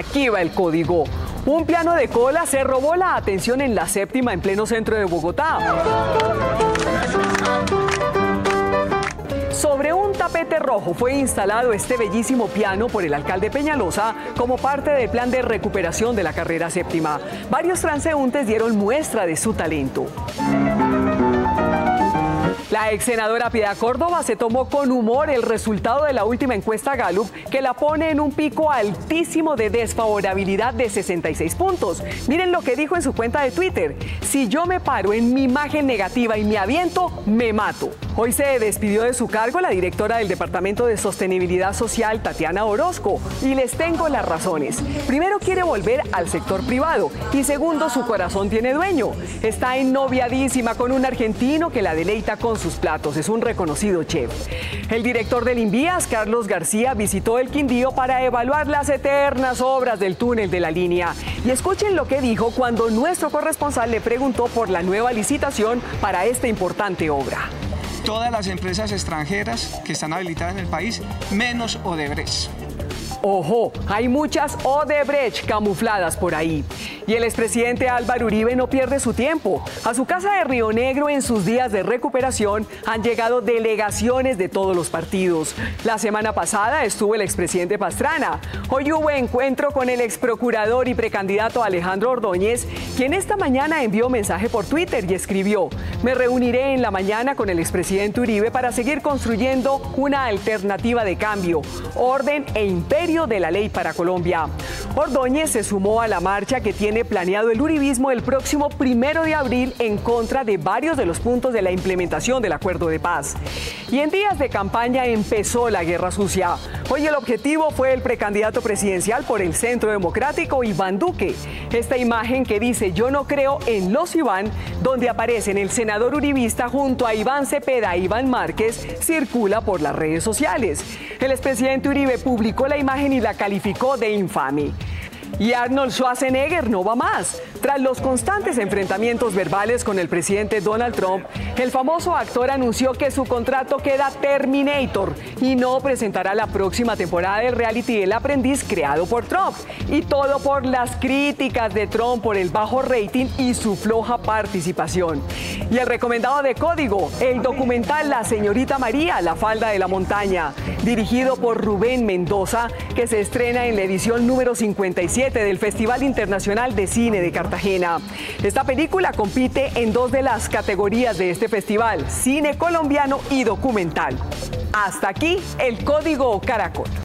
Aquí va el código. Un piano de cola se robó la atención en la séptima en pleno centro de Bogotá. Sobre un tapete rojo fue instalado este bellísimo piano por el alcalde Peñalosa como parte del plan de recuperación de la carrera séptima. Varios transeúntes dieron muestra de su talento. La ex senadora Piedad Córdoba se tomó con humor el resultado de la última encuesta Gallup que la pone en un pico altísimo de desfavorabilidad de 66 puntos. Miren lo que dijo en su cuenta de Twitter. Si yo me paro en mi imagen negativa y me aviento, me mato. Hoy se despidió de su cargo la directora del Departamento de Sostenibilidad Social, Tatiana Orozco, y les tengo las razones. Primero quiere volver al sector privado y segundo su corazón tiene dueño. Está ennoviadísima con un argentino que la deleita con sus platos. Es un reconocido chef. El director del Invías, Carlos García, visitó el Quindío para evaluar las eternas obras del túnel de la línea. Y escuchen lo que dijo cuando nuestro corresponsal le preguntó por la nueva licitación para esta importante obra. Todas las empresas extranjeras que están habilitadas en el país, menos Odebrecht. Ojo, hay muchas Odebrecht camufladas por ahí. Y el expresidente Álvaro Uribe no pierde su tiempo. A su casa de Río Negro en sus días de recuperación han llegado delegaciones de todos los partidos. La semana pasada estuvo el expresidente Pastrana. Hoy hubo encuentro con el exprocurador y precandidato Alejandro Ordóñez, quien esta mañana envió mensaje por Twitter y escribió, me reuniré en la mañana con el expresidente Uribe para seguir construyendo una alternativa de cambio, orden e imperio de la ley para Colombia. Ordóñez se sumó a la marcha que tiene planeado el uribismo el próximo primero de abril en contra de varios de los puntos de la implementación del acuerdo de paz. Y en días de campaña empezó la guerra sucia. Hoy el objetivo fue el precandidato presidencial por el Centro Democrático, Iván Duque. Esta imagen que dice yo no creo en los Iván, donde aparecen el senador uribista junto a Iván Cepeda e Iván Márquez, circula por las redes sociales. El expresidente Uribe publicó la y la calificó de infame. Y Arnold Schwarzenegger no va más. Tras los constantes enfrentamientos verbales con el presidente Donald Trump, el famoso actor anunció que su contrato queda Terminator y no presentará la próxima temporada del reality El aprendiz creado por Trump. Y todo por las críticas de Trump por el bajo rating y su floja participación. Y el recomendado de código, el documental La señorita María, la falda de la montaña, dirigido por Rubén Mendoza, que se estrena en la edición número 57 del Festival Internacional de Cine de Cartagena. Esta película compite en dos de las categorías de este festival, cine colombiano y documental. Hasta aquí el código Caracol.